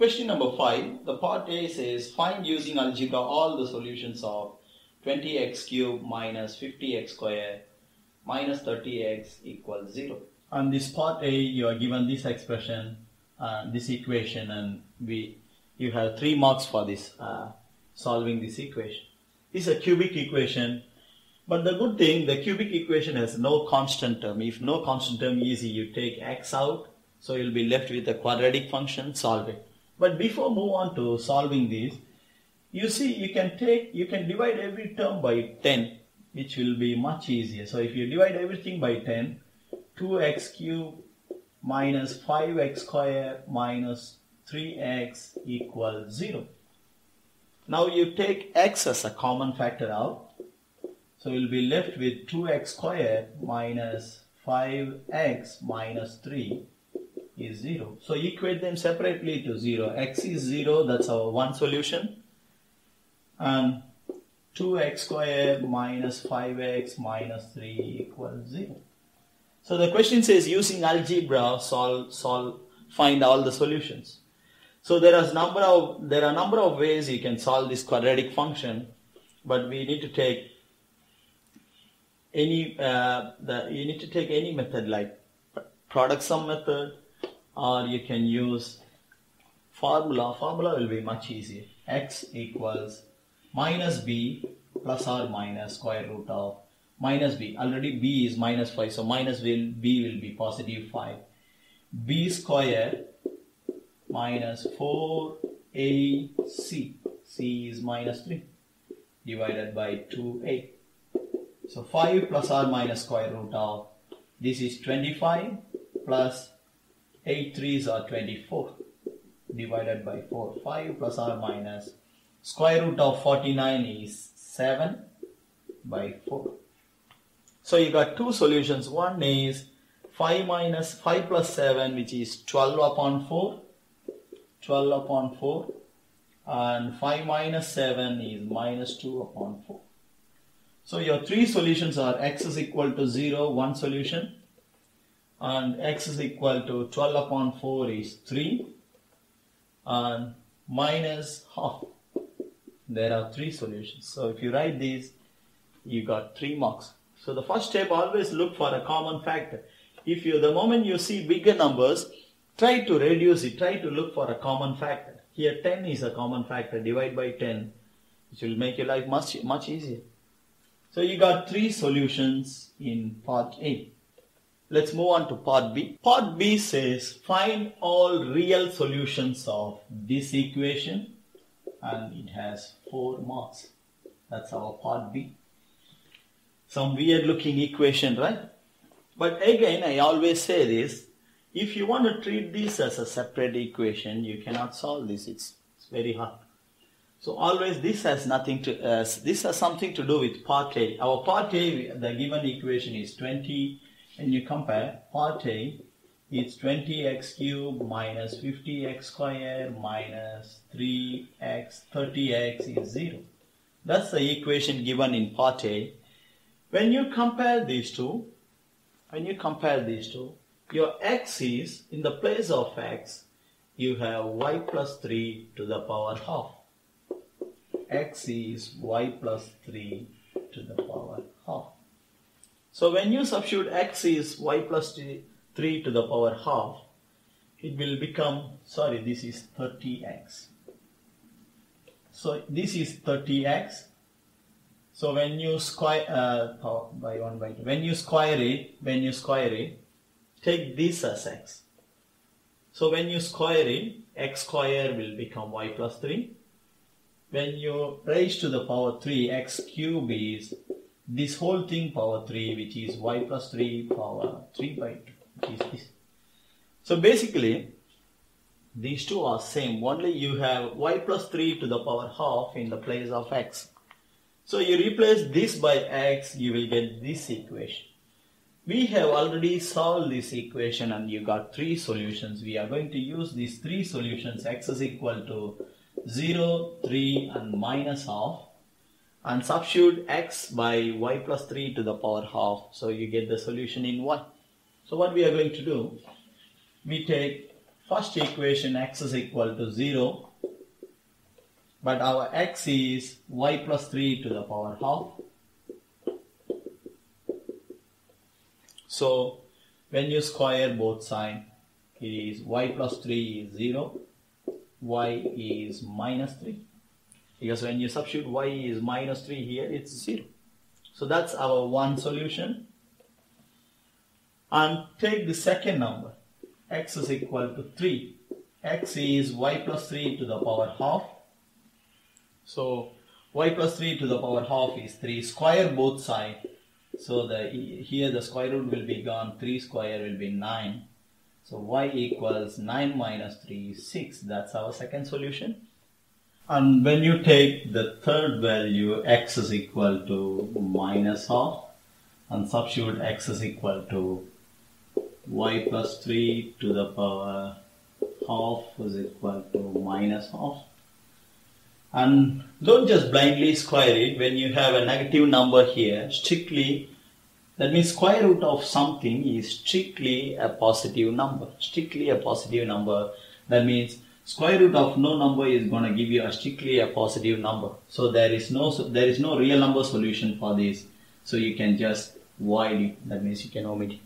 Question number 5. The part A says find using algebra all the solutions of 20x cube minus 50x square minus 30x equals 0. On this part A, you are given this expression, uh, this equation, and we you have three marks for this uh, solving this equation. This is a cubic equation, but the good thing, the cubic equation has no constant term. If no constant term, easy, you take x out, so you'll be left with a quadratic function, solve it. But before move on to solving this, you see you can take, you can divide every term by 10, which will be much easier. So if you divide everything by 10, 2x cube minus 5x square minus 3x equals 0. Now you take x as a common factor out. So you'll be left with 2x square minus 5x minus 3 is 0. So equate them separately to 0. x is 0, that's our one solution. And 2x squared minus 5x minus 3 equals 0. So the question says using algebra solve, solve, find all the solutions. So there is number of there are number of ways you can solve this quadratic function, but we need to take any uh, the you need to take any method like product sum method, or you can use formula. Formula will be much easier. x equals minus b plus or minus square root of minus b. Already b is minus 5, so minus will b will be positive 5. b square minus 4ac. c is minus 3 divided by 2a. So 5 plus or minus square root of this is 25 plus 8 3s are 24 divided by 4. 5 plus or minus square root of 49 is 7 by 4. So you got two solutions. One is 5 minus 5 plus 7 which is 12 upon 4. 12 upon 4 and 5 minus 7 is minus 2 upon 4. So your three solutions are x is equal to 0, one solution and x is equal to 12 upon 4 is 3 and minus half. There are three solutions. So if you write these, you got three marks. So the first step always look for a common factor. If you, the moment you see bigger numbers, try to reduce it, try to look for a common factor. Here 10 is a common factor, divide by 10, which will make your life much, much easier. So you got three solutions in part A. Let's move on to part B. Part B says find all real solutions of this equation and it has four marks. That's our part B. Some weird looking equation, right? But again, I always say this, if you want to treat this as a separate equation, you cannot solve this. It's, it's very hard. So always this has nothing to, uh, this has something to do with part A. Our part A, the given equation is 20, and you compare part A, it's 20x cube minus 50x square minus 3x, 30x is 0. That's the equation given in part A. When you compare these two, when you compare these two, your x is, in the place of x, you have y plus 3 to the power half. x is y plus 3 to the power. So when you substitute x is y plus 3 to the power half, it will become, sorry, this is 30x. So this is 30x. So when you square, uh, by 1 by 2, when you square it, when you square it, take this as x. So when you square it, x square will become y plus 3. When you raise to the power 3, x cube is this whole thing power 3 which is y plus 3 power 3 by 2 which is this. So basically these two are same only you have y plus 3 to the power half in the place of x. So you replace this by x you will get this equation. We have already solved this equation and you got three solutions. We are going to use these three solutions x is equal to 0, 3 and minus half and substitute x by y plus 3 to the power half. So you get the solution in y. So what we are going to do, we take first equation x is equal to 0 but our x is y plus 3 to the power half. So when you square both sides, it is y plus 3 is 0, y is minus 3. Because when you substitute y is minus 3 here, it's 0. So that's our one solution. And take the second number, x is equal to 3. x is y plus 3 to the power half so y plus 3 to the power half is 3. Square both sides. So the here the square root will be gone. 3 square will be 9. So y equals 9 minus 3 is 6. That's our second solution. And when you take the third value, x is equal to minus half and substitute x is equal to y plus 3 to the power half is equal to minus half. And don't just blindly square it. When you have a negative number here strictly that means square root of something is strictly a positive number. Strictly a positive number that means square root of no number is going to give you a strictly a positive number. So there is no there is no real number solution for this. So you can just void it. That means you can omit it.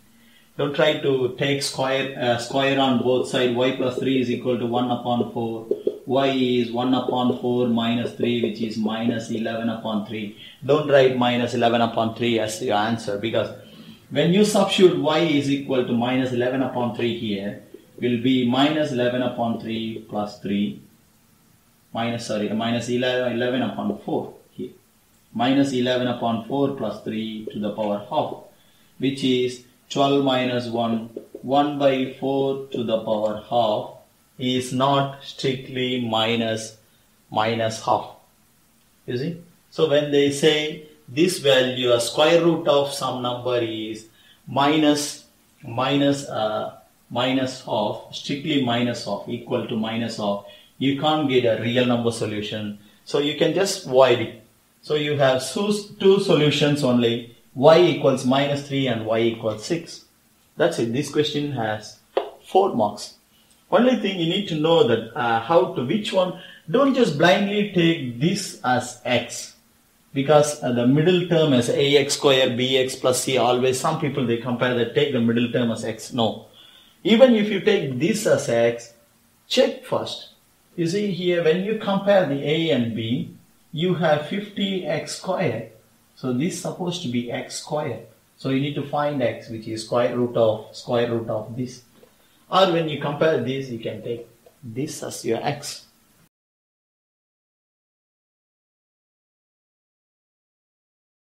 Don't try to take square uh, square on both sides y plus 3 is equal to 1 upon 4 y is 1 upon 4 minus 3 which is minus 11 upon 3. Don't write minus 11 upon 3 as your answer because when you substitute y is equal to minus 11 upon 3 here will be minus 11 upon 3 plus 3 minus sorry minus 11, 11 upon 4 here minus 11 upon 4 plus 3 to the power half which is 12 minus 1 1 by 4 to the power half is not strictly minus minus half. You see? So when they say this value, a square root of some number is minus minus uh, minus of strictly minus of equal to minus of you can't get a real number solution. So you can just void it. So you have two solutions only, y equals minus 3 and y equals 6. That's it. This question has 4 marks. Only thing you need to know that uh, how to which one. Don't just blindly take this as x because uh, the middle term is ax square bx plus c always some people they compare that take the middle term as x no even if you take this as x check first. You see here when you compare the a and b you have 50x square so this is supposed to be x square so you need to find x which is square root of square root of this. Or when you compare this, you can take this as your x.